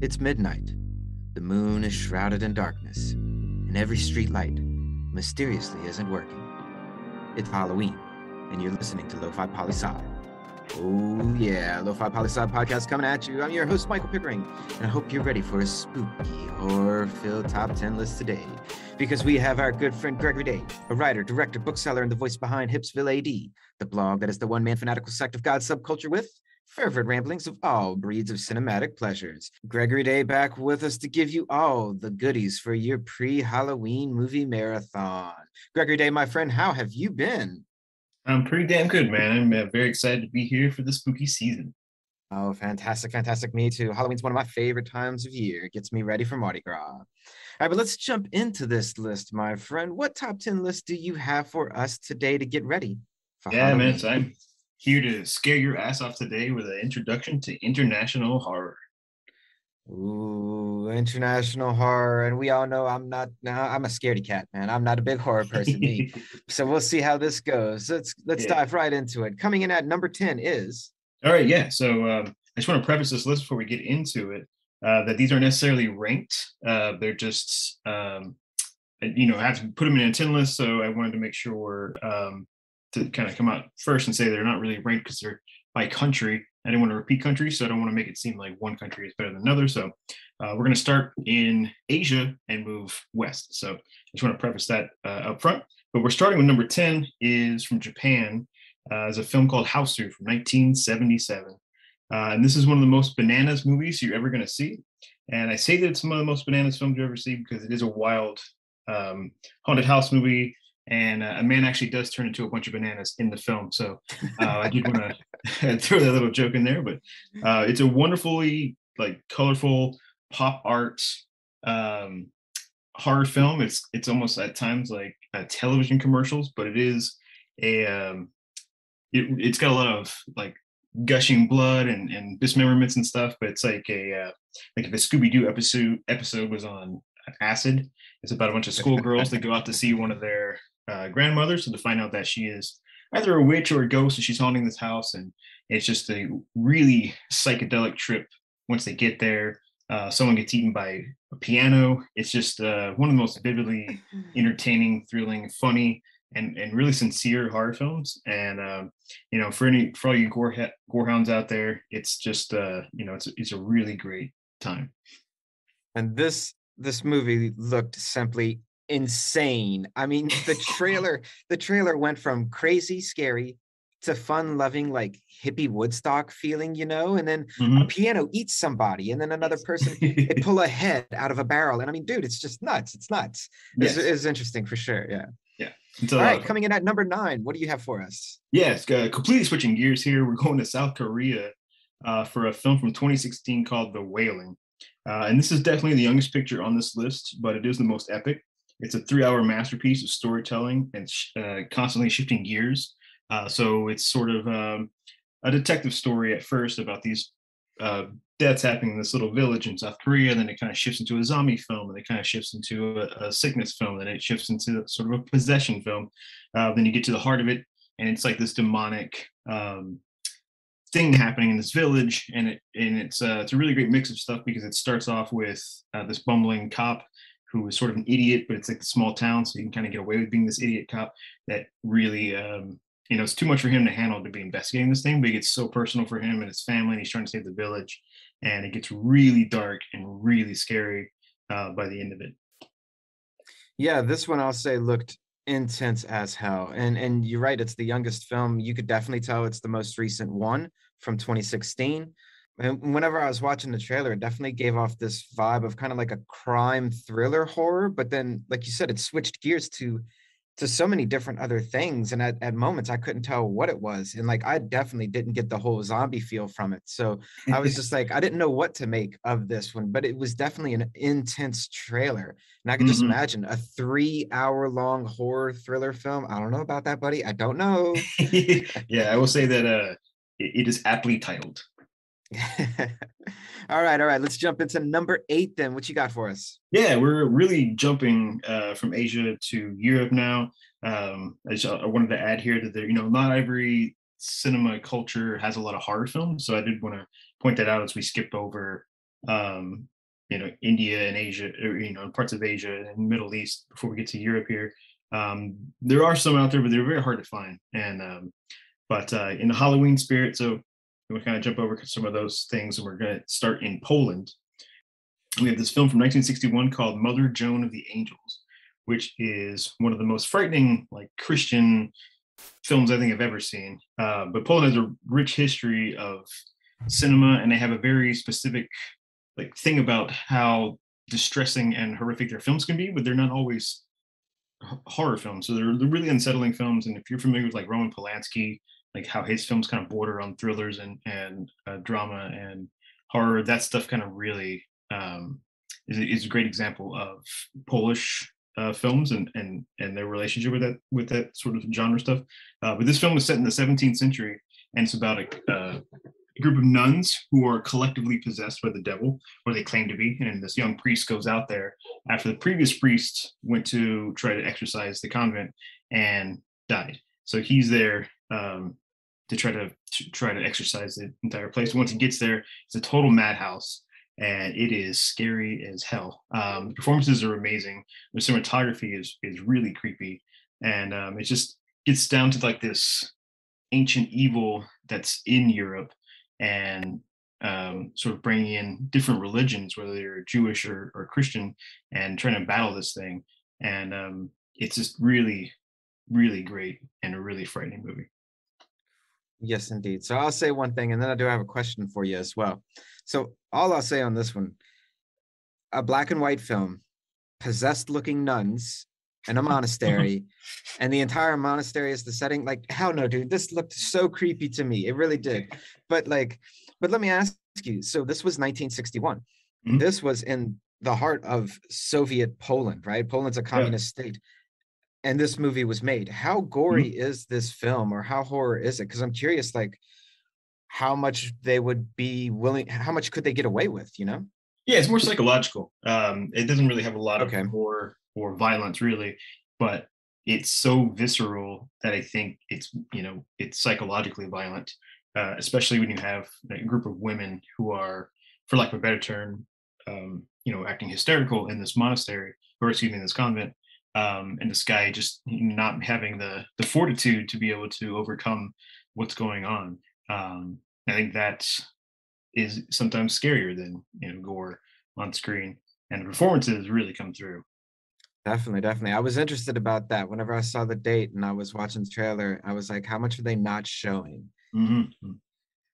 It's midnight. The moon is shrouded in darkness, and every street light mysteriously isn't working. It's Halloween, and you're listening to Lo-Fi Poli Oh yeah, Lo-Fi Poli podcast coming at you. I'm your host Michael Pickering, and I hope you're ready for a spooky horror-filled top 10 list today. Because we have our good friend Gregory Day, a writer, director, bookseller, and the voice behind Hipsville AD, the blog that is the one-man fanatical sect of God's subculture with fervent ramblings of all breeds of cinematic pleasures. Gregory Day back with us to give you all the goodies for your pre-Halloween movie marathon. Gregory Day, my friend, how have you been? I'm pretty damn good, man. I'm uh, very excited to be here for the spooky season. Oh, fantastic, fantastic. Me too. Halloween's one of my favorite times of year. It gets me ready for Mardi Gras. All right, but let's jump into this list, my friend. What top 10 list do you have for us today to get ready? Yeah, Halloween? man. So I'm here to scare your ass off today with an introduction to international horror. Ooh, international horror, and we all know I'm not. Now I'm a scaredy cat, man. I'm not a big horror person, me. So we'll see how this goes. Let's let's yeah. dive right into it. Coming in at number ten is. All right, yeah. So um, I just want to preface this list before we get into it uh, that these aren't necessarily ranked. Uh, they're just um, you know I have to put them in a ten list. So I wanted to make sure um, to kind of come out first and say they're not really ranked because they're by country. I didn't want to repeat countries, so I don't want to make it seem like one country is better than another. So uh, we're going to start in Asia and move west. So I just want to preface that uh, up front. But we're starting with number 10 is from Japan. Uh, is a film called Hausu from 1977. Uh, and this is one of the most bananas movies you're ever going to see. And I say that it's one of the most bananas films you ever see because it is a wild um, haunted house movie and uh, a man actually does turn into a bunch of bananas in the film. So uh, I did want to throw that little joke in there, but uh, it's a wonderfully like colorful pop art um, horror film. It's it's almost at times like television commercials, but it is a um, it, has got a lot of like gushing blood and, and dismemberments and stuff. But it's like a uh, like if a Scooby Doo episode episode was on acid. It's about a bunch of schoolgirls that go out to see one of their uh, grandmother, so to find out that she is either a witch or a ghost, and she's haunting this house, and it's just a really psychedelic trip. Once they get there, uh, someone gets eaten by a piano. It's just uh, one of the most vividly entertaining, thrilling, funny, and and really sincere horror films. And um, you know, for any for all you gore gorehounds out there, it's just uh, you know, it's it's a really great time. And this this movie looked simply insane. I mean, the trailer, the trailer went from crazy scary to fun loving like hippie woodstock feeling you know and then mm-hmm. a piano eats somebody and then another person they pull a head out of a barrel and i mean dude it's just nuts it's nuts yes. it's, it's interesting for sure yeah yeah all right coming in at number nine what do you have for us yes uh, completely switching gears here we're going to south korea uh, for a film from 2016 called the wailing uh, and this is definitely the youngest picture on this list but it is the most epic it's a three-hour masterpiece of storytelling and uh, constantly shifting gears. Uh, so it's sort of um, a detective story at first about these uh, deaths happening in this little village in South Korea. Then it kind of shifts into a zombie film, and it kind of shifts into a, a sickness film, and it shifts into sort of a possession film. Uh, then you get to the heart of it, and it's like this demonic um, thing happening in this village, and it and it's uh, it's a really great mix of stuff because it starts off with uh, this bumbling cop who is sort of an idiot, but it's like a small town, so you can kind of get away with being this idiot cop that really, um, you know, it's too much for him to handle to be investigating this thing, but it gets so personal for him and his family, and he's trying to save the village, and it gets really dark and really scary uh, by the end of it. Yeah, this one I'll say looked intense as hell, and and you're right, it's the youngest film. You could definitely tell it's the most recent one from 2016 and whenever I was watching the trailer, it definitely gave off this vibe of kind of like a crime thriller horror. But then, like you said, it switched gears to to so many different other things. And at, at moments I couldn't tell what it was. And like I definitely didn't get the whole zombie feel from it. So I was just like, I didn't know what to make of this one, but it was definitely an intense trailer. And I can mm-hmm. just imagine a three hour long horror thriller film. I don't know about that, buddy. I don't know. yeah, I will say that uh it is aptly titled all right, all right. Let's jump into number eight then. What you got for us? Yeah, we're really jumping uh, from Asia to Europe now. Um, I, just, I wanted to add here that there, you know, not every cinema culture has a lot of horror films, so I did want to point that out as we skip over um, you know, India and Asia, or, you know, parts of Asia and Middle East before we get to Europe here. Um, there are some out there, but they're very hard to find. And um, but uh, in the Halloween spirit, so we kind of jump over some of those things, and we're going to start in Poland. We have this film from 1961 called Mother Joan of the Angels, which is one of the most frightening, like Christian films I think I've ever seen. Uh, but Poland has a rich history of cinema, and they have a very specific like thing about how distressing and horrific their films can be, but they're not always horror films. So they're, they're really unsettling films. And if you're familiar with like Roman Polanski, like how his films kind of border on thrillers and and uh, drama and horror, that stuff kind of really um, is, is a great example of Polish uh, films and and and their relationship with that with that sort of genre stuff. Uh, but this film is set in the 17th century, and it's about a, uh, a group of nuns who are collectively possessed by the devil, or they claim to be. And this young priest goes out there after the previous priest went to try to exorcise the convent and died. So he's there um, to try to, to try to exercise the entire place. Once he gets there, it's a total madhouse and it is scary as hell. Um, the performances are amazing. The cinematography is is really creepy, and um, it just gets down to like this ancient evil that's in Europe, and um, sort of bringing in different religions, whether they're Jewish or, or Christian, and trying to battle this thing. And um, it's just really, really great and a really frightening movie. Yes, indeed. So I'll say one thing, and then I do have a question for you as well. So all I'll say on this one, a black and white film, possessed looking nuns in a monastery, and the entire monastery is the setting. Like, hell no, dude. This looked so creepy to me. It really did. But like, but let me ask you. So this was 1961. Mm-hmm. This was in the heart of Soviet Poland, right? Poland's a communist yeah. state. And this movie was made. How gory mm-hmm. is this film or how horror is it? Because I'm curious, like, how much they would be willing how much could they get away with you know yeah it's more psychological um it doesn't really have a lot okay. of gore or violence really but it's so visceral that i think it's you know it's psychologically violent uh, especially when you have a group of women who are for lack of a better term um, you know acting hysterical in this monastery or excuse me in this convent um, and this guy just not having the the fortitude to be able to overcome what's going on um, I think that is sometimes scarier than you know gore on screen, and the performances really come through. Definitely, definitely. I was interested about that. Whenever I saw the date and I was watching the trailer, I was like, how much are they not showing? Mm-hmm.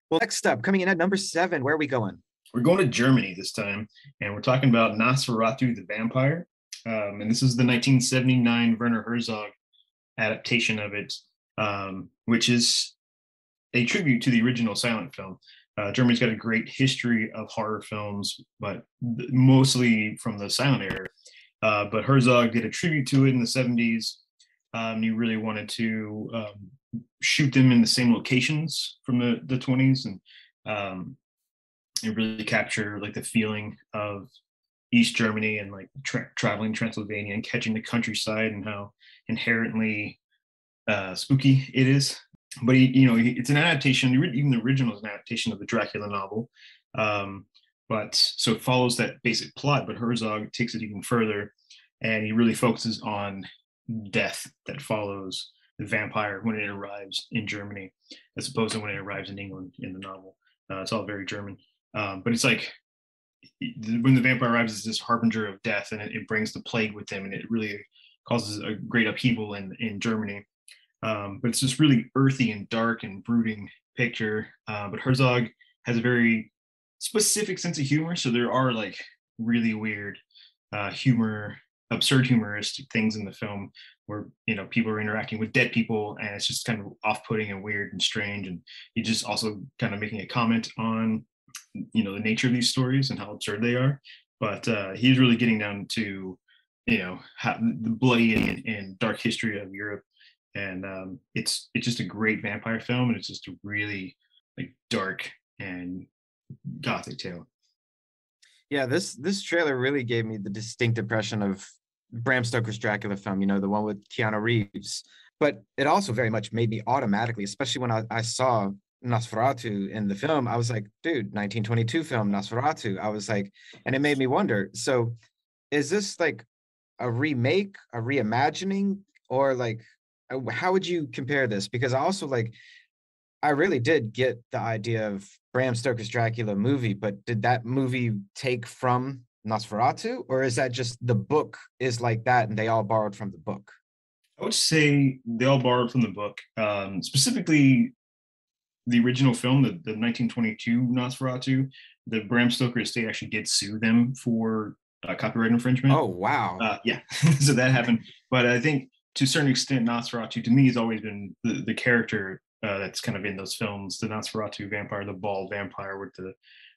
Well, next up, coming in at number seven, where are we going? We're going to Germany this time, and we're talking about Nosferatu the Vampire. Um, and this is the 1979 Werner Herzog adaptation of it, um, which is a tribute to the original silent film. Uh, Germany's got a great history of horror films, but th- mostly from the silent era. Uh, but Herzog did a tribute to it in the 70s. Um, he really wanted to um, shoot them in the same locations from the, the 20s and um, and really capture like the feeling of East Germany and like tra- traveling Transylvania and catching the countryside and how inherently uh, spooky it is but he, you know, he, it's an adaptation. Even the original is an adaptation of the Dracula novel. Um, but so it follows that basic plot, but Herzog takes it even further, and he really focuses on death that follows the vampire when it arrives in Germany, as opposed to when it arrives in England in the novel. Uh, it's all very German, um, but it's like when the vampire arrives, it's this harbinger of death, and it, it brings the plague with him, and it really causes a great upheaval in in Germany. Um, but it's just really earthy and dark and brooding picture. Uh, but Herzog has a very specific sense of humor. So there are like really weird uh, humor, absurd humoristic things in the film where you know people are interacting with dead people and it's just kind of off-putting and weird and strange. And he just also kind of making a comment on you know the nature of these stories and how absurd they are. But uh, he's really getting down to you know how, the bloody and, and dark history of Europe and um, it's it's just a great vampire film, and it's just a really like dark and gothic tale. Yeah, this this trailer really gave me the distinct impression of Bram Stoker's Dracula film. You know, the one with Keanu Reeves, but it also very much made me automatically, especially when I, I saw Nosferatu in the film, I was like, dude, 1922 film Nosferatu. I was like, and it made me wonder. So, is this like a remake, a reimagining, or like, uh, how would you compare this? Because I also like, I really did get the idea of Bram Stoker's Dracula movie, but did that movie take from Nosferatu, or is that just the book is like that and they all borrowed from the book? I would say they all borrowed from the book. Um, specifically, the original film, the, the 1922 Nosferatu, the Bram Stoker estate actually did sue them for uh, copyright infringement. Oh wow! Uh, yeah, so that happened. But I think to a certain extent, Nosferatu to me has always been the, the character uh, that's kind of in those films. The Nosferatu vampire, the bald vampire with the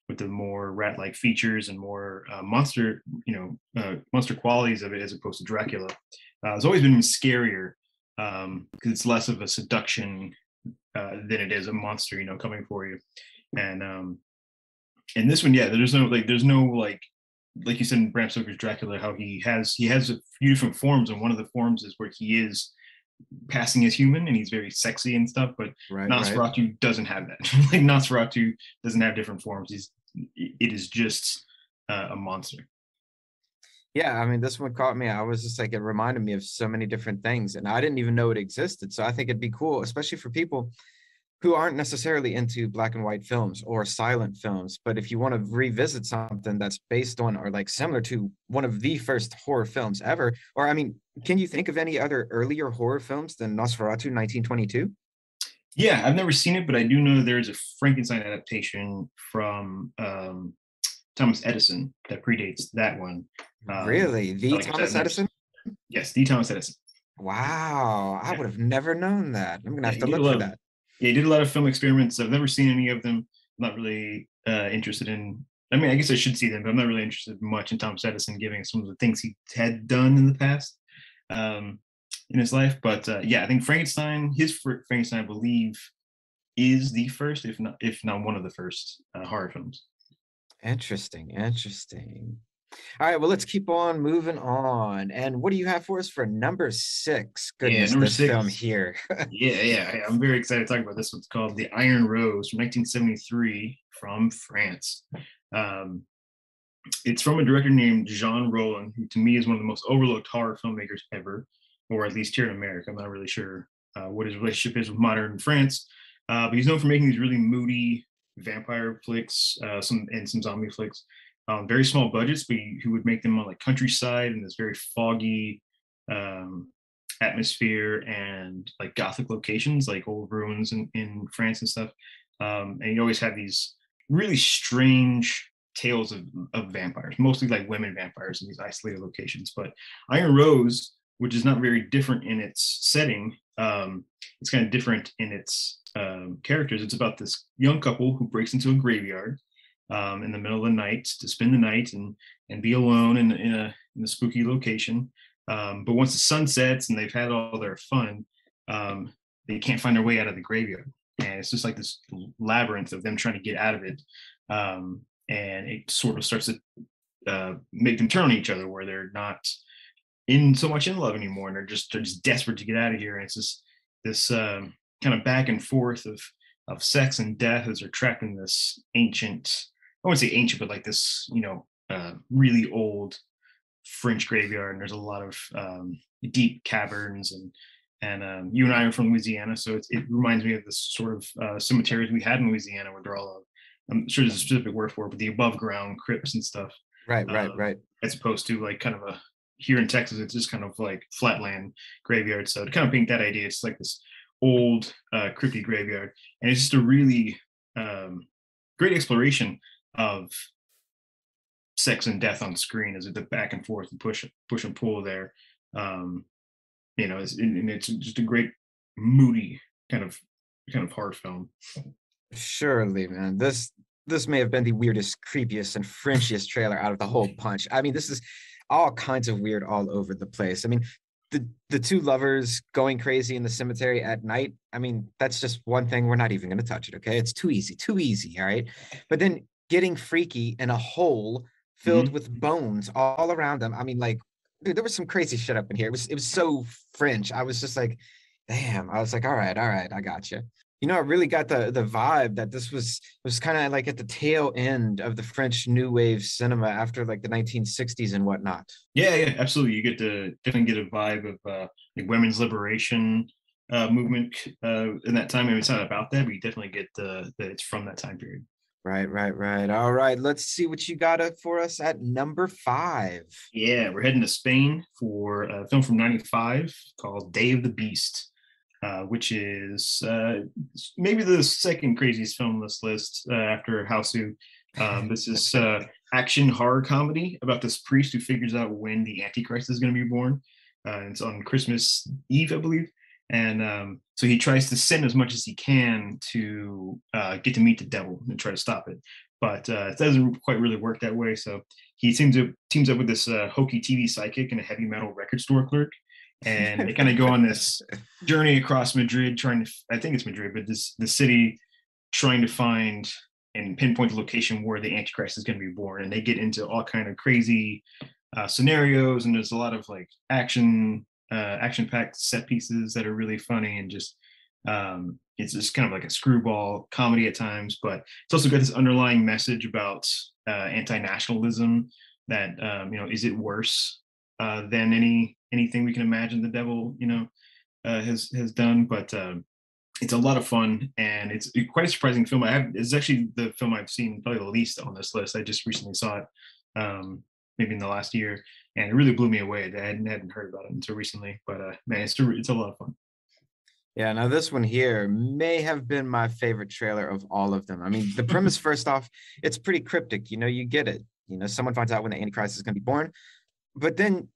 with the more rat-like features and more uh, monster, you know, uh, monster qualities of it as opposed to Dracula. Uh, it's always been scarier because um, it's less of a seduction uh, than it is a monster, you know, coming for you. And um, and this one, yeah, there's no like, there's no like, like you said in Bram Stoker's Dracula, how he has he has a few different forms, and one of the forms is where he is passing as human and he's very sexy and stuff. But right, Nosferatu right. doesn't have that. like Nosferatu doesn't have different forms. He's it is just uh, a monster. Yeah, I mean, this one caught me. I was just like, it reminded me of so many different things, and I didn't even know it existed. So I think it'd be cool, especially for people who aren't necessarily into black and white films or silent films. But if you want to revisit something that's based on or like similar to one of the first horror films ever, or I mean, can you think of any other earlier horror films than Nosferatu 1922? Yeah, I've never seen it, but I do know there's a Frankenstein adaptation from um, Thomas Edison that predates that one. Um, really, the like Thomas Edison? Yes, the Thomas Edison. Wow, I would have never known that. I'm gonna have yeah, to look for that. Yeah, he did a lot of film experiments. I've never seen any of them. I'm not really uh, interested in. I mean, I guess I should see them, but I'm not really interested much in Thomas Edison giving some of the things he had done in the past um, in his life. But uh, yeah, I think Frankenstein, his Frankenstein, I believe, is the first, if not if not one of the first uh, horror films. Interesting, interesting. All right, well, let's keep on moving on. And what do you have for us for number six? Goodness, yeah, number six. film here. yeah, yeah, I'm very excited to talk about this. One. It's called The Iron Rose from 1973 from France. Um, it's from a director named Jean Rollin, who to me is one of the most overlooked horror filmmakers ever, or at least here in America. I'm not really sure uh, what his relationship is with modern France, uh, but he's known for making these really moody vampire flicks, uh, some and some zombie flicks um, very small budgets, but would make them on like countryside and this very foggy um, atmosphere and like gothic locations, like old ruins in, in France and stuff. Um, and you always have these really strange tales of, of vampires, mostly like women vampires in these isolated locations. But Iron Rose, which is not very different in its setting, um, it's kind of different in its um, characters. It's about this young couple who breaks into a graveyard um, in the middle of the night to spend the night and and be alone in, in a in a spooky location. Um, but once the sun sets and they've had all their fun, um, they can't find their way out of the graveyard, and it's just like this labyrinth of them trying to get out of it. Um, and it sort of starts to uh, make them turn on each other, where they're not in so much in love anymore, and they're just they're just desperate to get out of here. And it's just this um, kind of back and forth of of sex and death as they're trapped in this ancient I wouldn't say ancient, but like this, you know, uh, really old French graveyard, and there's a lot of um, deep caverns and and um, you and I are from Louisiana, so it reminds me of the sort of uh, cemeteries we had in Louisiana, where they're all, I'm sure there's a specific word for it, but the above ground crypts and stuff. Right, right, um, right. As opposed to like kind of a here in Texas, it's just kind of like flatland graveyard. So to kind of paint that idea, it's like this old uh, graveyard, and it's just a really um, great exploration of sex and death on screen as the back and forth and push push and pull there. Um you know it's, and it's just a great moody kind of kind of horror film. Surely man. This this may have been the weirdest creepiest and frenchiest trailer out of the whole punch i mean this is all kinds of weird all over the place i mean the the two lovers going crazy in the cemetery at night i mean that's just one thing we're not even going to touch it okay it's too easy too easy all right but then getting freaky in a hole filled mm-hmm. with bones all around them. I mean, like, dude, there was some crazy shit up in here. It was it was so French. I was just like, damn. I was like, all right, all right, I got you. You know, I really got the the vibe that this was was kind of like at the tail end of the French New Wave cinema after like the 1960s and whatnot. Yeah, yeah, absolutely. You get to definitely get a vibe of uh, like women's liberation uh, movement uh, in that time. I mean, it's not about that, but you definitely get the that it's from that time period. Right, right, right. All right, let's see what you got for us at number five. Yeah, we're heading to Spain for a film from '95 called Day of the Beast uh, which is uh, maybe the second craziest film on this list uh, after Hausu. Um, this is uh, action horror comedy about this priest who figures out when the Antichrist is going to be born. Uh, it's on Christmas Eve, I believe. And um, so he tries to sin as much as he can to get to meet the devil and try to stop it. But it doesn't quite really work that way. So he teams up, teams up with this hokey TV psychic and a heavy metal record store clerk and they kind of go on this journey across Madrid, trying to I think it's Madrid, but this the city trying to find and pinpoint the location where the Antichrist is going to be born, and they get into all kind of crazy uh, scenarios, and there's a lot of like action uh, action packed set pieces that are really funny and just um, it's just kind of like a screwball comedy at times, but it's also got this underlying message about uh, anti-nationalism that um, you know is it worse uh, than any anything we can imagine the devil, you know, uh, has has done. But um, it's a lot of fun, and it's quite a surprising film. I have it's actually the film I've seen probably the least on this list. I just recently saw it, um, maybe in the last year, and it really blew me away. I hadn't, hadn't heard about it until recently, but uh, man, it's it's a lot of fun. Yeah, now this one here may have been my favorite trailer of all of them. I mean, the premise, first off, it's pretty cryptic. You know, you get it. You know, someone finds out when the Antichrist is going to be born, but then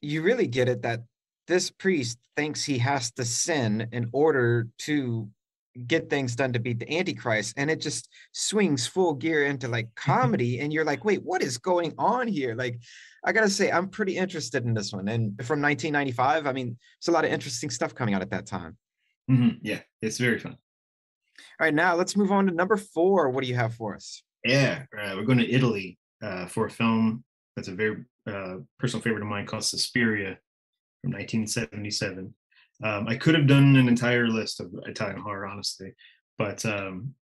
you really get it that this priest thinks he has to sin in order to get things done to beat the antichrist and it just swings full gear into like comedy and you're like wait what is going on here? Like i gotta say i'm pretty interested in this one and from 1995 i mean there's a lot of interesting stuff coming out at that time. Mm-hmm. yeah it's very fun. All right now let's move on to number four. What do you have for us? Yeah uh, we're going to italy uh, for a film that's a very personal favorite of mine called Suspiria from 1977. Um, I could have done an entire list of Italian horror, honestly, but um,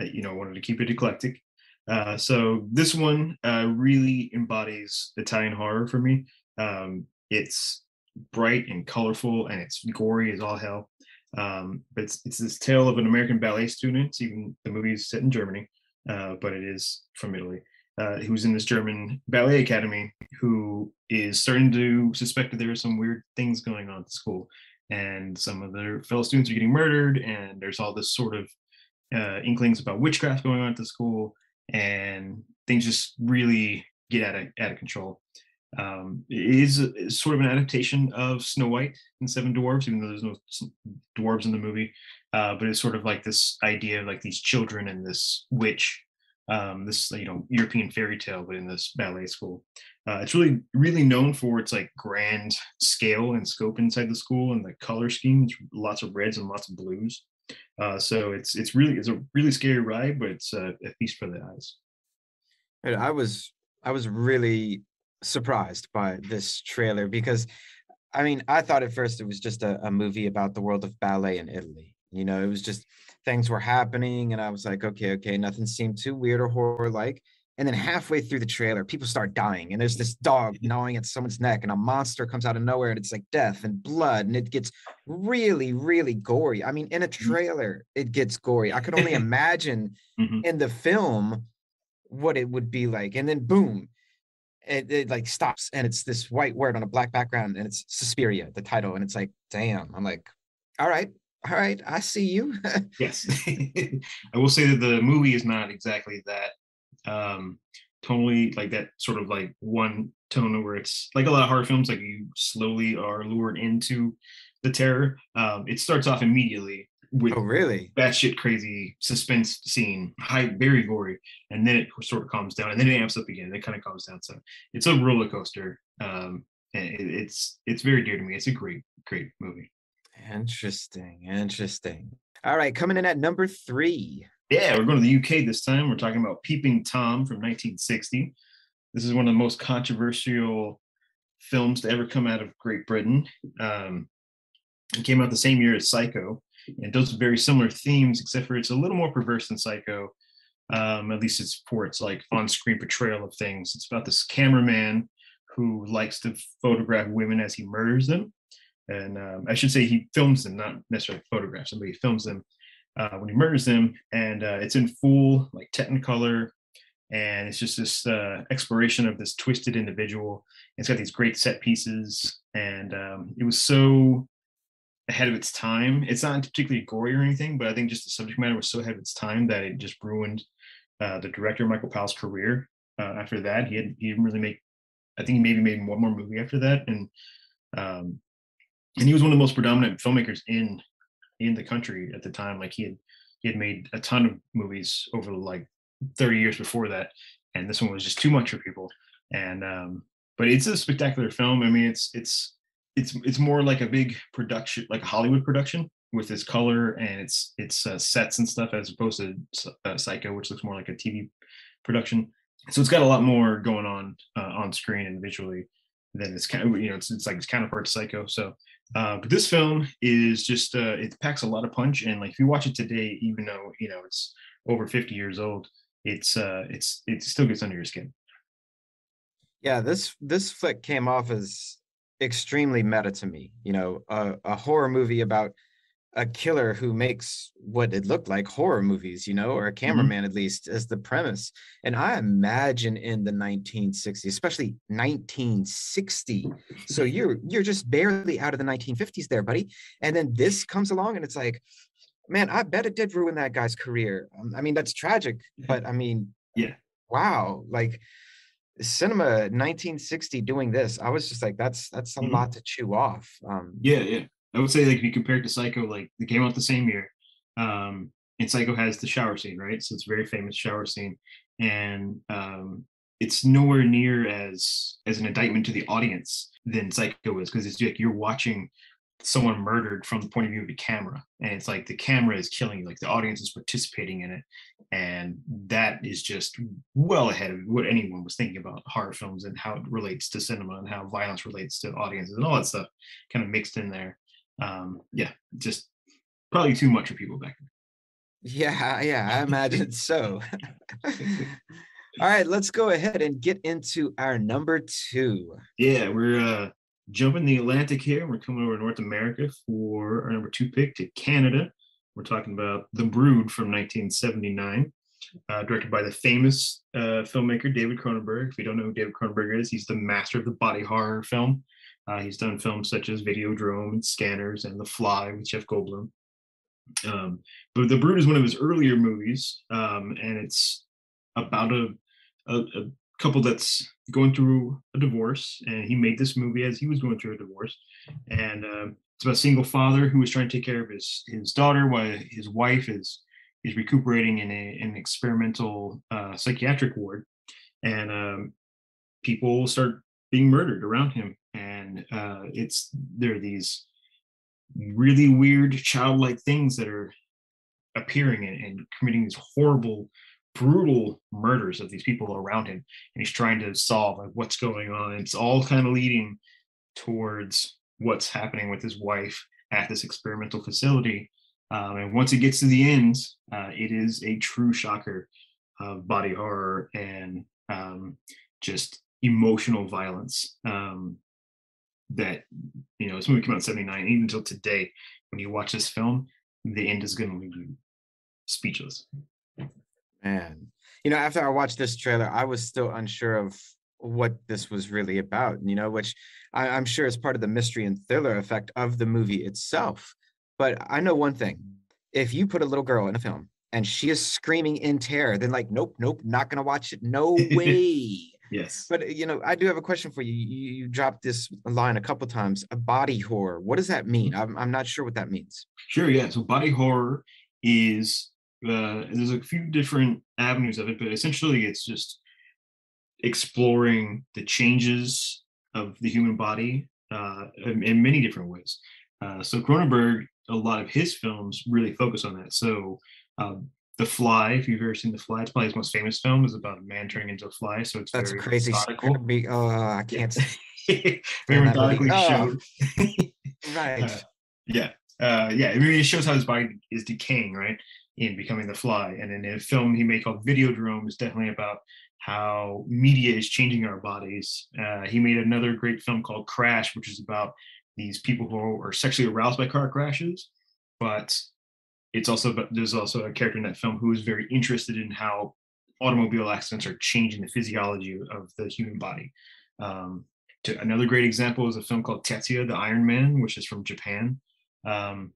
I, you know, wanted to keep it eclectic. Uh, so this one uh, really embodies Italian horror for me. Um, it's bright and colorful, and it's gory as all hell. Um, but it's, it's this tale of an American ballet student. Even the movie is set in Germany, uh, but it is from Italy uh, who's in this German ballet academy, who is starting to suspect that there are some weird things going on at the school, and some of their fellow students are getting murdered, and there's all this sort of uh, inklings about witchcraft going on at the school, and things just really get out of out of control. Um, it is sort of an adaptation of Snow White and Seven Dwarves, even though there's no dwarves in the movie. Uh, but it's sort of like this idea of like these children and this witch um, this you know European fairy tale, but in this ballet school. Uh, it's really really known for its like grand scale and scope inside the school and the color schemes, lots of reds and lots of blues. Uh, so it's it's really it's a really scary ride, but it's a, a feast for the eyes. And I was I was really surprised by this trailer because I mean I thought at first it was just a, a movie about the world of ballet in Italy. You know, it was just things were happening and I was like, okay, okay, nothing seemed too weird or horror like. And then halfway through the trailer, people start dying, and there's this dog gnawing at someone's neck, and a monster comes out of nowhere, and it's like death and blood, and it gets really, really gory. I mean, in a mm-hmm. trailer, it gets gory. I could only imagine mm-hmm. in the film what it would be like. And then boom, it, it, like stops, and it's this white word on a black background, and it's Suspiria, the title, and it's like, damn. I'm like, all right, all right, I see you. yes. I will say that the movie is not exactly that um totally like that sort of like one tone where it's like a lot of horror films, like you slowly are lured into the terror. Um, it starts off immediately with oh really batshit crazy suspense scene, high, very gory, and then it sort of calms down, and then it amps up again. It kind of calms down. So it's a roller coaster. Um, and it, it's it's very dear to me. It's a great, great movie. Interesting. Interesting. All right, coming in at number three. Yeah, we're going to the UK this time. We're talking about Peeping Tom from 1960. This is one of the most controversial films to ever come out of Great Britain. Um, It came out the same year as Psycho, and does very similar themes, except for it's a little more perverse than Psycho. Um, at least it's for its like on-screen portrayal of things. It's about this cameraman who likes to photograph women as he murders them, and um, I should say he films them, not necessarily photographs them, but he films them uh, when he murders them, and uh, it's in full like Technicolor, and it's just this uh, exploration of this twisted individual. It's got these great set pieces, and um, it was so ahead of its time. It's not particularly gory or anything, but I think just the subject matter was so ahead of its time that it just ruined uh, the director Michael Powell's career. Uh, after that, he had he didn't really make. I think he maybe made one more movie after that, and um, and he was one of the most predominant filmmakers in in the country at the time. Like he had he had made a ton of movies over like 30 years before that, and this one was just too much for people. And um, but it's a spectacular film. I mean, it's it's it's it's more like a big production, like a Hollywood production with its color and its its uh, sets and stuff, as opposed to uh, Psycho, which looks more like a TV production. So it's got a lot more going on uh, on screen and visually than it's kind of you know it's, it's like its counterpart to Psycho. So, uh, but this film is just uh, it packs a lot of punch, and like if you watch it today, even though you know it's over 50 years old, it's uh it's it still gets under your skin. Yeah, this this flick came off as extremely meta to me. You know, a, a horror movie about a killer who makes what it looked like horror movies, you know, or a mm-hmm. cameraman mm-hmm. at least as the premise. And I imagine in the 1960s, especially 1960. So you're you're just barely out of the 1950s there, buddy. And then this comes along and it's like, man, I bet it did ruin that guy's career. Um, I mean, that's tragic, but I mean, yeah, wow, like cinema 1960 doing this i was just like that's that's a mm-hmm. lot to chew off um yeah yeah i would say like if you compare it to psycho like they came out the same year um and psycho has the shower scene right? So it's a very famous shower scene and um it's nowhere near as as an indictment to the audience than psycho is because it's like you're watching someone murdered from the point of view of the camera and it's like the camera is killing you like the audience is participating in it and that is just well ahead of what anyone was thinking about horror films and how it relates to cinema and how violence relates to audiences and all that stuff kind of mixed in there um yeah just probably too much for people back then yeah yeah i imagine so all right let's go ahead and get into our number two yeah we're uh jumping the Atlantic here. We're coming over to North America for our number two pick to Canada. We're talking about The Brood from 1979, uh, directed by the famous uh, filmmaker David Cronenberg. If you don't know who David Cronenberg is, he's the master of the body horror film. Uh, he's done films such as Videodrome and Scanners and The Fly with Jeff Goldblum. Um, but The Brood is one of his earlier movies, um, and it's about a, a, a couple that's going through a divorce, and he made this movie as he was going through a divorce, and um, it's about a single father who is trying to take care of his his daughter while his wife is is recuperating in a an experimental uh, psychiatric ward, and um, people start being murdered around him, and uh, it's there are these really weird childlike things that are appearing and, and committing these horrible brutal murders of these people around him. And he's trying to solve like what's going on. It's all kind of leading towards what's happening with his wife at this experimental facility. Um, and once it gets to the end uh, it is a true shocker of body horror and um, just emotional violence. Um, that you know this movie came out in 79 even until today when you watch this film the end is going to leave you speechless Man, you know, after I watched this trailer, I was still unsure of what this was really about, you know, which I, am sure is part of the mystery and thriller effect of the movie itself. But I know one thing if you put a little girl in a film and she is screaming in terror, then, like, nope, nope, not going to watch it. No way. Yes. But, you know, I do have a question for you. You, you dropped this line a couple times a body horror. What does that mean? I'm, I'm not sure what that means. Sure. Yeah. So, body horror is uh, there's a few different avenues of it, but essentially it's just exploring the changes of the human body uh, in, in, many different ways. Uh, so Cronenberg, a lot of his films really focus on that. So um, The Fly, if you've ever seen The Fly, it's probably his most famous film, is about a man turning into a fly. So it's that's very crazy. Be, oh, I can't. very methodically oh. right. Uh, Yeah, uh, yeah. I mean, it shows how his body is decaying, right, in becoming the Fly. And in a film he made called Videodrome is definitely about how media is changing our bodies. Uh, he made another great film called Crash, which is about these people who are sexually aroused by car crashes, but it's also but there's also a character in that film who is very interested in how automobile accidents are changing the physiology of the human body. Um, to, another great example is a film called Tetsuo, the Iron Man, which is from Japan. Um,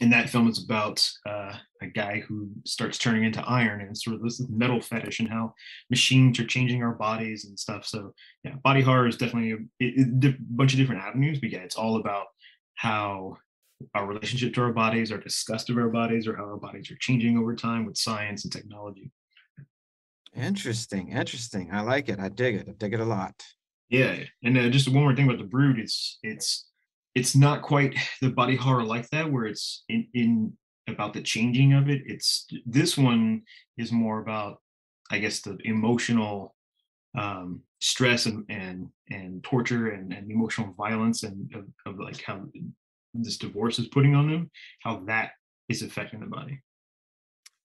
and that film is about uh, a guy who starts turning into iron and sort of this metal fetish and how machines are changing our bodies and stuff. So yeah, body horror is definitely a, a, a bunch of different avenues, but yeah, it's all about how our relationship to our bodies, our disgust of our bodies, or how our bodies are changing over time with science and technology. Interesting, interesting. I like it. I dig it. I dig it a lot. Yeah, and uh, just one more thing about the Brood. It's it's it's not quite the body horror like that, where it's in in about the changing of it. It's this one is more about, I guess, the emotional um, stress and and and torture and, and emotional violence and of, of like how this divorce is putting on them, how that is affecting the body.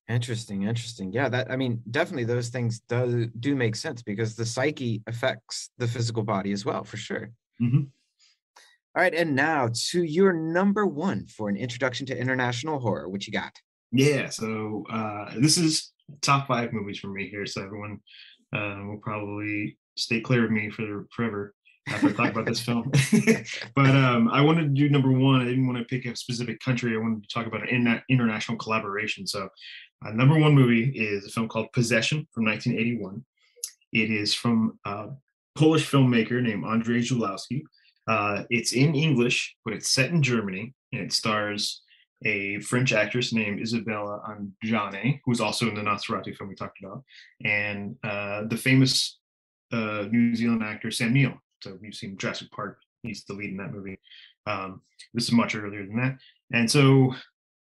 Interesting, interesting. Yeah, that I mean, definitely those things do do make sense because the psyche affects the physical body as well, for sure. Mm-hmm. All right, and now to your number one for an introduction to international horror. What you got? Yeah, so uh, this is top five movies for me here. So everyone uh, will probably stay clear of me for forever after I talk about this film. but um, I wanted to do number one. I didn't want to pick a specific country. I wanted to talk about an international collaboration. So, uh, number one movie is a film called Possession from 1981. It is from a Polish filmmaker named Andrzej Żuławski. Uh, it's in English, but it's set in Germany, and it stars a French actress named Isabella Adjani, who's also in the Nosferatu film we talked about, and uh, the famous uh, New Zealand actor Sam Neill, so you've seen Jurassic Park. He's the lead in that movie. Um, this is much earlier than that, and so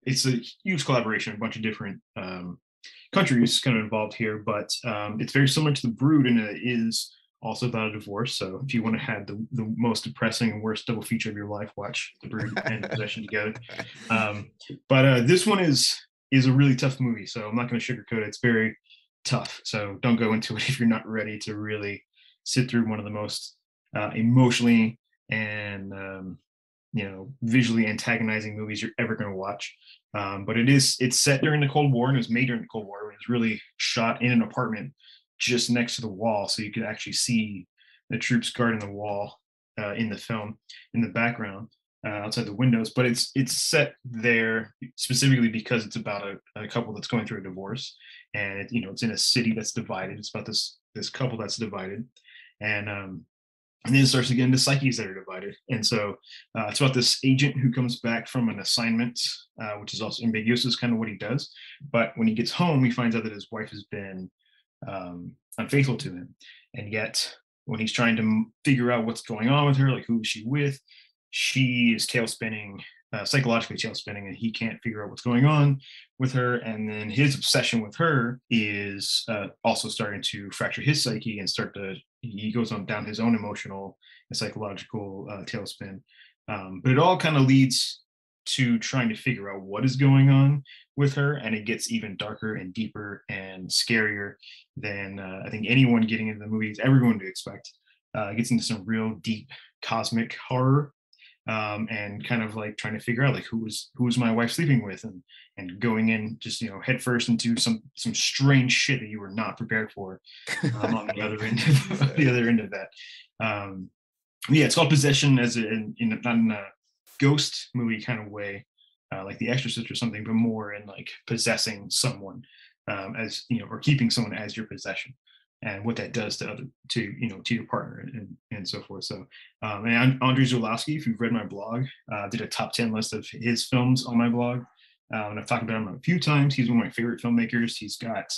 it's a huge collaboration. A bunch of different um, countries kind of involved here, but um, it's very similar to The Brood, and it is also about a divorce. So if you want to have the, the most depressing and worst double feature of your life, watch The Brood and Possession together. Um, but uh, this one is is a really tough movie, so I'm not going to sugarcoat it. It's very tough. So don't go into it if you're not ready to really sit through one of the most uh, emotionally and um, you know visually antagonizing movies you're ever going to watch. Um, but it is it's set during the Cold War and it was made during the Cold War. It was really shot in an apartment just next to the wall, so you could actually see the troops guarding the wall uh, in the film in the background. Uh, outside the windows, but it's it's set there specifically because it's about a, a couple that's going through a divorce, and it, you know it's in a city that's divided. It's about this this couple that's divided, and um, and then it starts to get into psyches that are divided. And so uh, it's about this agent who comes back from an assignment, uh, which is also ambiguous, is kind of what he does. But when he gets home, he finds out that his wife has been um, unfaithful to him. And yet, when he's trying to figure out what's going on with her, like who is she with, she is tail spinning, uh, psychologically tail spinning, and he can't figure out what's going on with her. And then his obsession with her is uh, also starting to fracture his psyche and start to he goes on down his own emotional and psychological uh, tailspin. Um, but it all kind of leads to trying to figure out what is going on with her, and it gets even darker and deeper and scarier than uh, I think anyone getting into the movie is ever going to expect. Uh, it gets into some real deep cosmic horror um, and kind of like trying to figure out like who was who was my wife sleeping with and and going in just you know head first into some some strange shit that you were not prepared for um, on the other end of, the other end of that. Um, yeah it's called possession as a, in, in not in a ghost movie kind of way uh, like the exorcist or something but more in like possessing someone um, as you know or keeping someone as your possession and what that does to other to you know to your partner and and so forth. So um, and Andrzej Żuławski, if you've read my blog, uh, did a top ten list of his films on my blog, um, and I've talked about him a few times. He's one of my favorite filmmakers. He's got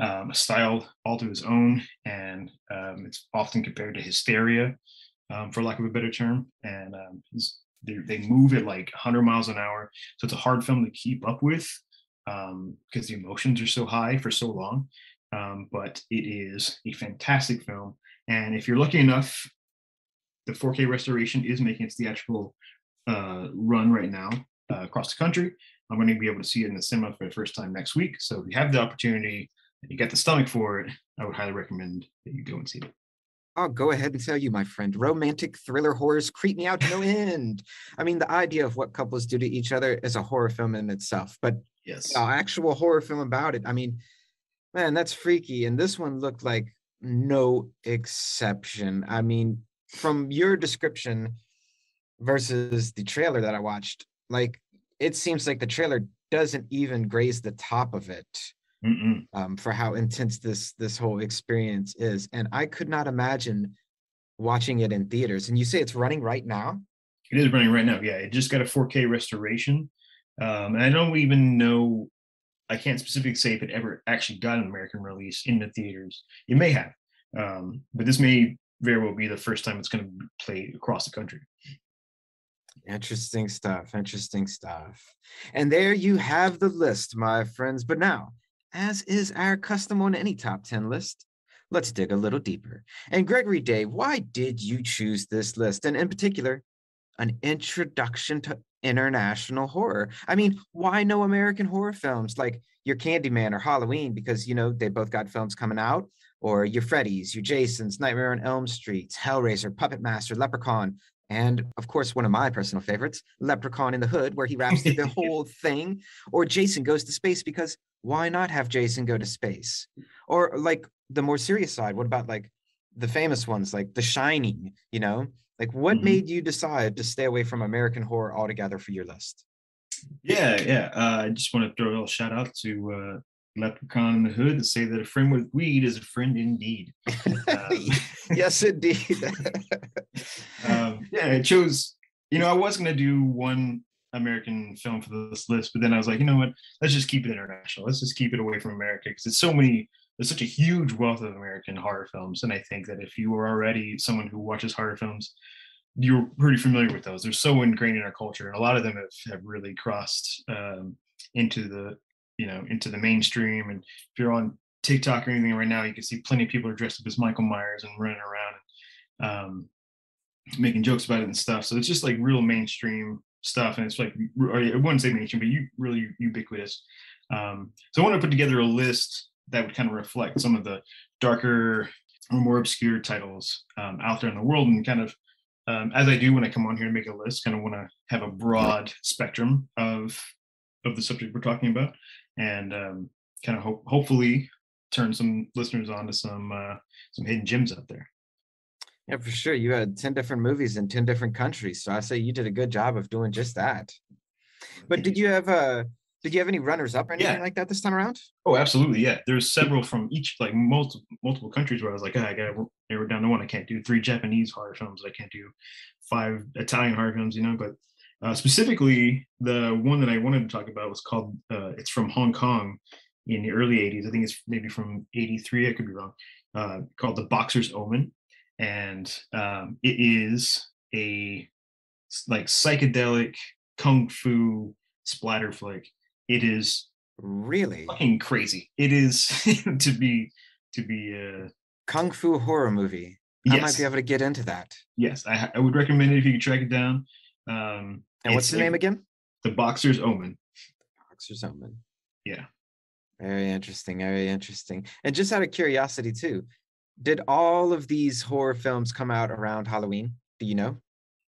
um, a style all to his own, and um, it's often compared to Hysteria, um, for lack of a better term. And um, they, they move at like 100 miles an hour, so it's a hard film to keep up with because the emotions are so high for so long um, but it is a fantastic film. And if you're lucky enough, the 4K restoration is making its theatrical uh, run right now uh, across the country. I'm going to be able to see it in the cinema for the first time next week. So if you have the opportunity and you got the stomach for it, I would highly recommend that you go and see it. I'll go ahead and tell you, my friend, romantic thriller horrors creep me out to no end. I mean, the idea of what couples do to each other is a horror film in itself, but yes, an actual horror film about it. I mean, man, that's freaky. And this one looked like no exception. I mean, from your description versus the trailer that I watched, like it seems like the trailer doesn't even graze the top of it um, for how intense this this whole experience is. And I could not imagine watching it in theaters. And you say it's running right now? It is running right now. Yeah, it just got a 4K restoration. Um, and I don't even know. I can't specifically say if it ever actually got an American release in the theaters. It may have, um, but this may very well be the first time it's going to play across the country. Interesting stuff. Interesting stuff. And there you have the list, my friends. But now, as is our custom on any top 10 list, let's dig a little deeper. And Gregory Day, why did you choose this list? And in particular, an introduction to international horror. I mean, why no American horror films like your Candyman or Halloween? Because, you know, they both got films coming out, or your Freddy's, your Jason's, Nightmare on Elm Street, Hellraiser, Puppet Master, Leprechaun, and of course, one of my personal favorites, Leprechaun in the Hood, where he raps through the whole thing, or Jason goes to space because why not have Jason go to space? Or like the more serious side, what about like the famous ones like The Shining, you know? Like what mm-hmm. made you decide to stay away from American horror altogether for your list? Yeah, yeah. Uh, I just want to throw a little shout out to uh, Leprechaun in the Hood to say that a friend with weed is a friend indeed. Um, yes, indeed. um, yeah, I chose, you know, I was going to do one American film for this list, but then I was like, you know what? Let's just keep it international. Let's just keep it away from America because it's so many, there's such a huge wealth of American horror films. And I think that if you are already someone who watches horror films, you're pretty familiar with those. They're so ingrained in our culture. And a lot of them have, have really crossed um, into the you know into the mainstream and if you're on tiktok or anything right now you can see plenty of people are dressed up as michael myers and running around and um, making jokes about it and stuff so it's just like real mainstream stuff and it's like i wouldn't say mainstream but you really ubiquitous um, so i want to put together a list that would kind of reflect some of the darker or more obscure titles um, out there in the world and kind of um, as I do when I come on here and make a list, kind of want to have a broad spectrum of of the subject we're talking about and um, kind of hope, hopefully turn some listeners on to some uh, some hidden gems out there. Yeah, for sure. You had 10 different movies in 10 different countries. So I say you did a good job of doing just that. But did you have uh did you have any runners up or anything yeah. like that this time around? Oh, absolutely. Yeah. There's several from each like multiple multiple countries where I was like, oh, I gotta narrow down to one. I can't do three Japanese horror films. I can't do five Italian horror films, you know, but uh, specifically, the one that I wanted to talk about was called, uh, it's from Hong Kong in the early 80s. I think it's maybe from 83, I could be wrong, uh, called The Boxer's Omen. And um, it is a like psychedelic kung fu splatter flick. It is really fucking crazy. It is to be to be a kung fu horror movie. Yes. I might be able to get into that. Yes, I, I would recommend it if you could track it down. Um, and what's the name again? The Boxer's Omen. Boxer's Omen. Yeah. Very interesting. Very interesting. And just out of curiosity, too, did all of these horror films come out around Halloween? Do you know?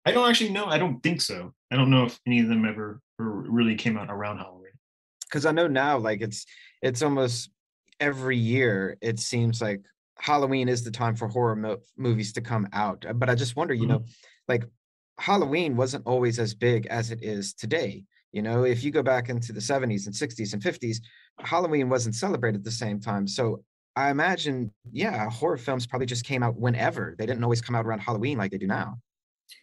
I don't actually know. I don't think so. I don't know if any of them ever really came out around Halloween. Because I know now, like it's it's almost every year. It seems like Halloween is the time for horror mo- movies to come out. But I just wonder, you mm-hmm. know, like Halloween wasn't always as big as it is today. You know, if you go back into the 70s and 60s and 50s, Halloween wasn't celebrated at the same time. So I imagine, yeah, horror films probably just came out whenever. They didn't always come out around Halloween like they do now.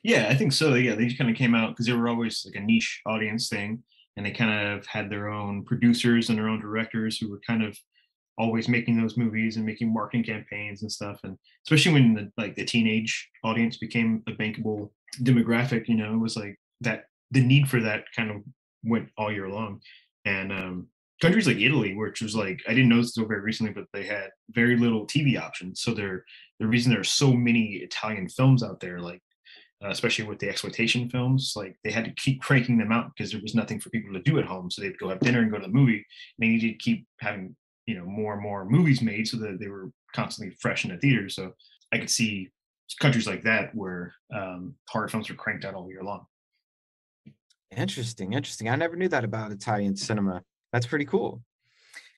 Yeah, I think so. Yeah, they just kind of came out because they were always like a niche audience thing. And they kind of had their own producers and their own directors who were kind of always making those movies and making marketing campaigns and stuff. And especially when the like the teenage audience became a bankable demographic, you know, it was like that the need for that kind of went all year long. And um, countries like Italy, which was like I didn't know this until very recently, but they had very little TV options. So there, the reason there are so many Italian films out there, like uh, especially with the exploitation films. Like they had to keep cranking them out because there was nothing for people to do at home. So they'd go have dinner and go to the movie. And they needed to keep having you know more and more movies made so that they were constantly fresh in the theaters. So I could see countries like that where um, horror films were cranked out all year long. Interesting, interesting. I never knew that about Italian cinema. That's pretty cool.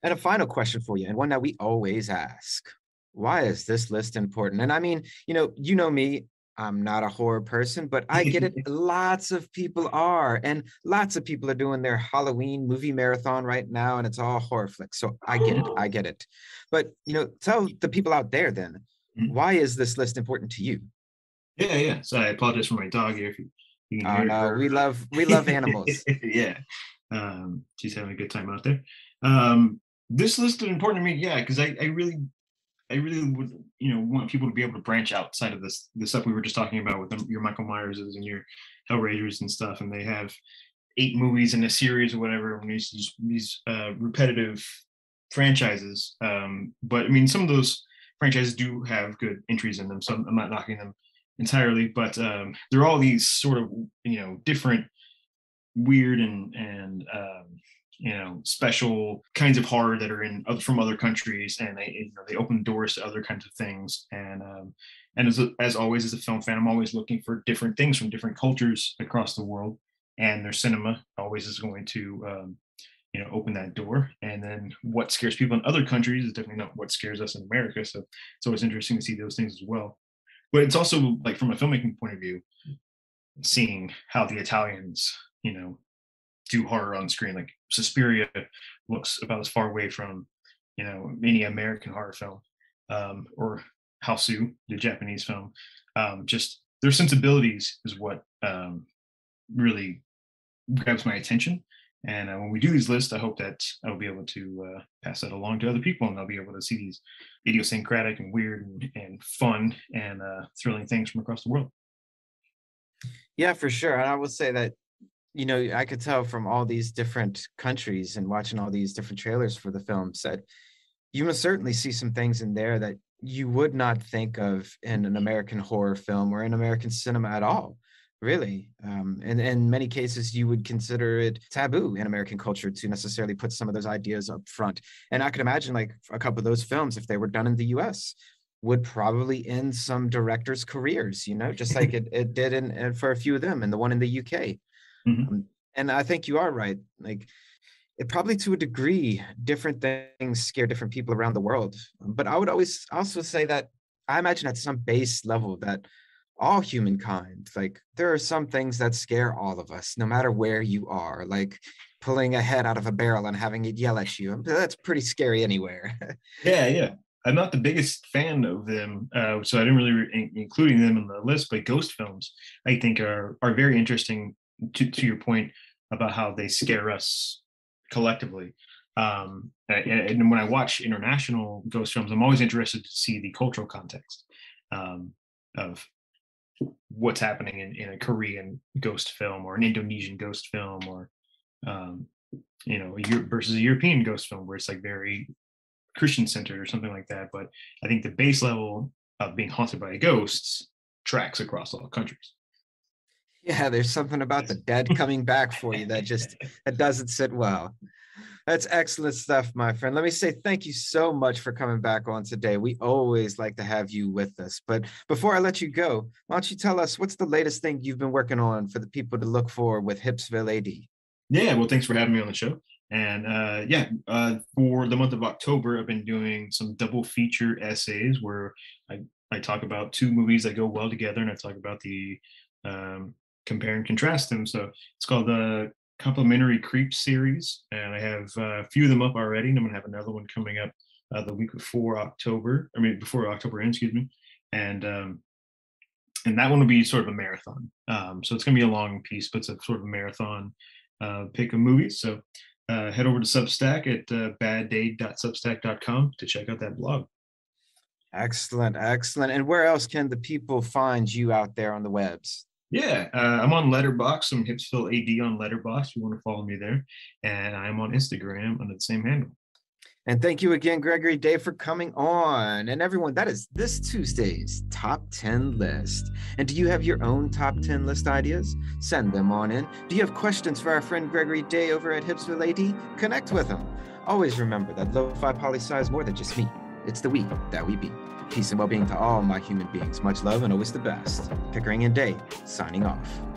And a final question for you, and one that we always ask. Why is this list important? And I mean, you know, you know me, I'm not a horror person, but I get it. lots of people are, and lots of people are doing their Halloween movie marathon right now, and it's all horror flicks. So I get it. I get it. But you know, tell the people out there then, mm-hmm. why is this list important to you? Yeah, yeah. So I apologize for my dog here. If you, you can oh, no, her. we love we love animals. yeah, um, she's having a good time out there. Um, this list is important to me, yeah, because I, I really I really would, you know, want people to be able to branch outside of this the stuff we were just talking about with them, your Michael Myerses and your Hellraisers and stuff, and they have eight movies in a series or whatever, and these these uh, repetitive franchises. Um, but I mean, some of those franchises do have good entries in them, so I'm not knocking them entirely. But um, they're all these sort of you know different, weird and and um, you know special kinds of horror that are in from other countries and they you know, they open doors to other kinds of things. And um, and as, as always as a film fan i'm always looking for different things from different cultures across the world. And their cinema always is going to um, you know open that door. And then what scares people in other countries is definitely not what scares us in america. So it's always interesting to see those things as well. But it's also like from a filmmaking point of view seeing how the italians you know do horror on screen. Like Suspiria looks about as far away from, you know, any American horror film, um, or Hausu, the Japanese film. Um, just their sensibilities is what um, really grabs my attention. And uh, when we do these lists, I hope that I'll be able to uh, pass that along to other people, and they'll be able to see these idiosyncratic and weird and, and fun and uh, thrilling things from across the world. Yeah, for sure. And I will say that you know, I could tell from all these different countries and watching all these different trailers for the film that you must certainly see some things in there that you would not think of in an American horror film or in American cinema at all. Really. Um, and, and in many cases, you would consider it taboo in American culture to necessarily put some of those ideas up front. And I could imagine like a couple of those films, if they were done in the US, would probably end some directors' careers, you know, just like it, it did in, in for a few of them and the one in the UK. Mm-hmm. Um, and I think you are right. Like, it probably to a degree, different things scare different people around the world. But I would always also say that I imagine at some base level that all humankind, like, there are some things that scare all of us, no matter where you are. Like, pulling a head out of a barrel and having it yell at you. That's pretty scary anywhere. yeah, yeah. I'm not the biggest fan of them, uh, so I didn't really re- including them in the list. But ghost films, I think, are are very interesting to, to your point about how they scare us collectively. Um, and, and, when I watch international ghost films, I'm always interested to see the cultural context um, of what's happening in, in a Korean ghost film or an Indonesian ghost film or um, you know versus a European ghost film where it's like very Christian centered or something like that. But I think the base level of being haunted by ghosts tracks across all countries. Yeah, there's something about the dead coming back for you that just that doesn't sit well. That's excellent stuff, my friend. Let me say thank you so much for coming back on today. We always like to have you with us. But before I let you go, why don't you tell us what's the latest thing you've been working on for the people to look for with Hipsville AD? Yeah, well, thanks for having me on the show. And uh, yeah, uh, for the month of October, I've been doing some double feature essays where I, I talk about two movies that go well together, and I talk about the um, compare and contrast them. So it's called the Complementary Creep series, and I have uh, a few of them up already, and I'm gonna have another one coming up uh, the week before October. I mean, before October ends, excuse me, and um, and that one will be sort of a marathon. Um, so it's gonna be a long piece, but it's a sort of a marathon uh, pick of movies. So uh, head over to Substack at uh, baddate.substack.com to check out that blog. Excellent, excellent. And where else can the people find you out there on the webs? Yeah, uh, I'm on Letterbox. I'm Hipsville AD on Letterbox. You want to follow me there, and I'm on Instagram under the same handle. And thank you again, Gregory Day, for coming on. And everyone, that is this Tuesday's top 10 list. And do you have your own top 10 list ideas? Send them on in. Do you have questions for our friend Gregory Day over at Hipsville AD? Connect with him. Always remember that Lo-Fi Sci is more than just me. It's the we that we be. Peace and well-being to all my human beings. Much love and always the best. Pickering and Day, signing off.